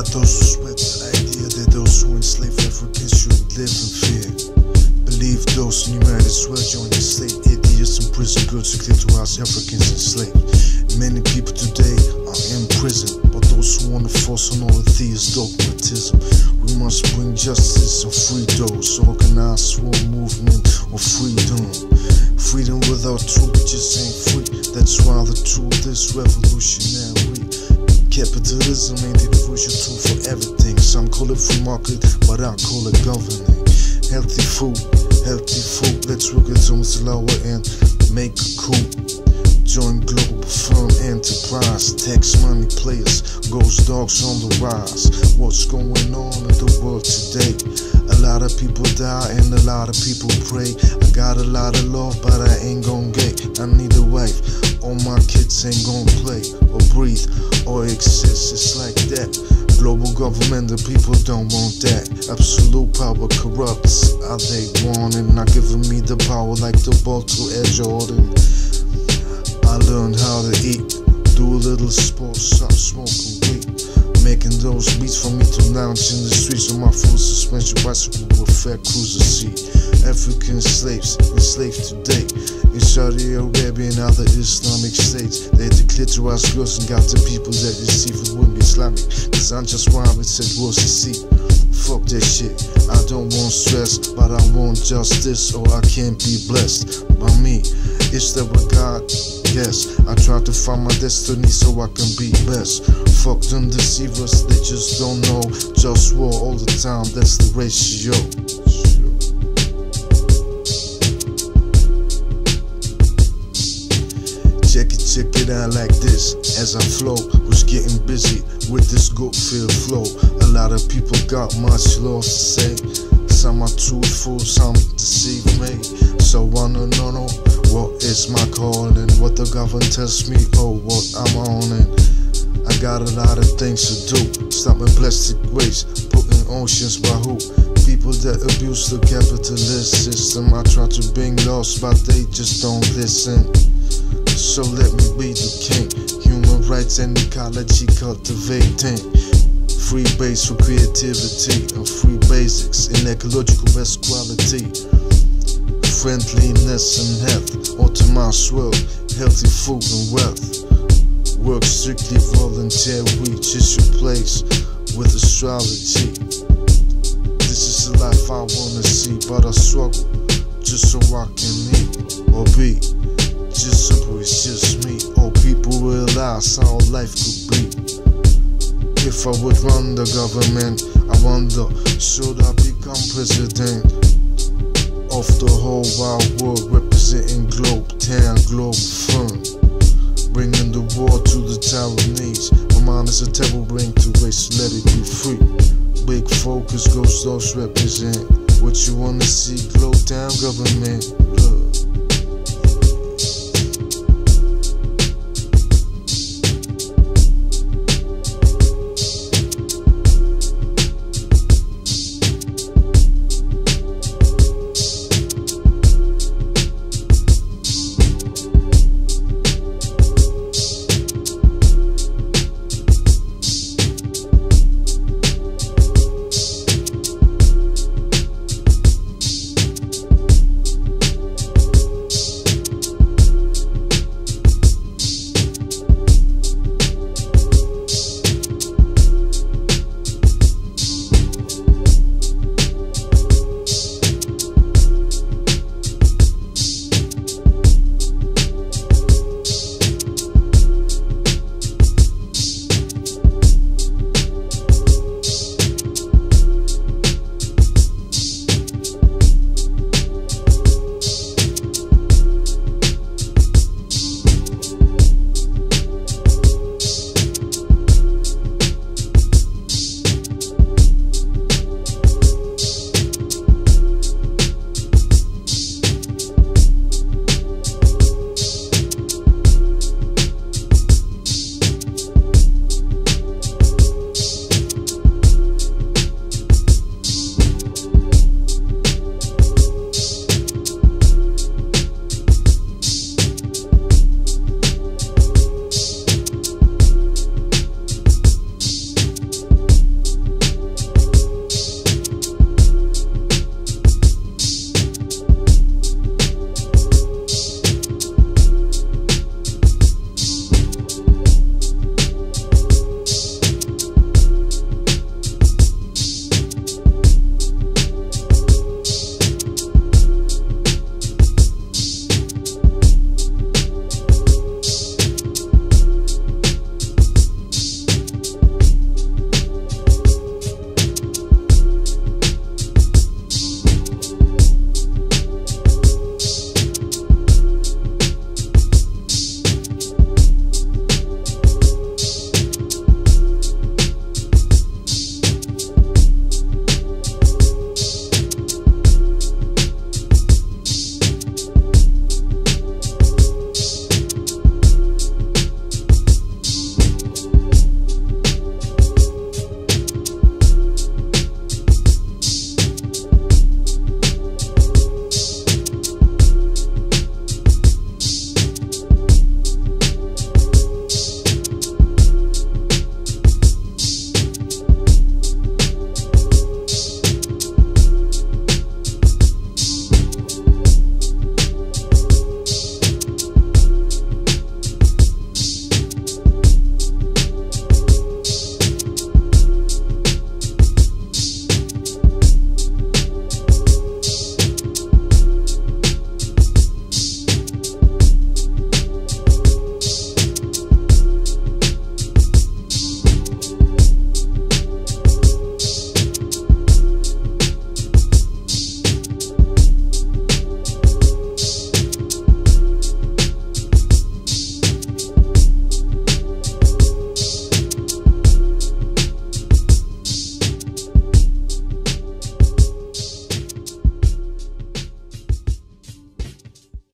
got those who sweat the idea that those who um enslave Africans should live in fear. Believe those in as Swear join the state, idiots and prison goods to clear to us Africans enslaved. Many people today are in prison, but those who want to force on all atheist dogmatism. We must bring justice and free those, organize for a movement of freedom. Freedom without truth just ain't free, that's why the truth is revolutionary. Capitalism ain't crucial tool for everything. Some call it free market, but I call it governing. Healthy food, healthy food. Let's work it towards the lower. Make a coup. Join Globalfirm enterprise. Tax money players, GhostDogz on the rise. What's going on in the world today? A lot of people die and a lot of people pray. I got a lot of love, but I ain't gon' get. I need a wife. All my kids ain't gon' play or breathe or exist. It's like that. Global government, the people don't want that. Absolute power corrupts. Are they wanting? Not giving me the power like the ball to Air Jordan. I learned how to eat, do a little sports, stop smoking. Making those beats for me to lounge in the streets on my full suspension bicycle with fat cruiser seat. African slaves enslaved today in Saudi Arabia and other Islamic states. They declared to us girls and got the people that it wouldn't be Islamic. Cause I'm just it said was to see. Fuck that shit. I don't want stress, but I want justice, or I can't be blessed by me. Is that what God? Yes, I try to find my destiny so I can be best. Fuck them deceivers, they just don't know. Just war all the time, that's the ratio. Check it, check it out like this. As I flow, was getting busy with this good feel flow. A lot of people got much love to say. Some are truthful, some deceive me. So wanna know oh, no, what is my calling? What the government tells me, oh what I'm on it. I got a lot of things to do. Stopping plastic waste, putting oceans by who? People that abuse the capitalist system. I try to bring laws, but they just don't listen. So let me be the king. Human rights and ecology cultivating. Free base for creativity and free basics in ecological best quality. Friendliness and health, optimized world, healthy food and wealth. Work strictly volunteer, voluntary, just your place with astrology. This is the life I wanna see, but I struggle just so I can eat or be. Just simple, it's just me. All people realize how life could. If I would run the government, I wonder, should I become president of the whole wide world, representing Globe Town, Globe Firm, bringing the war to the Taiwanese. My mind is a table ring to waste, let it be free. Big focus, ghost those represent what you wanna see. Globetown government, look.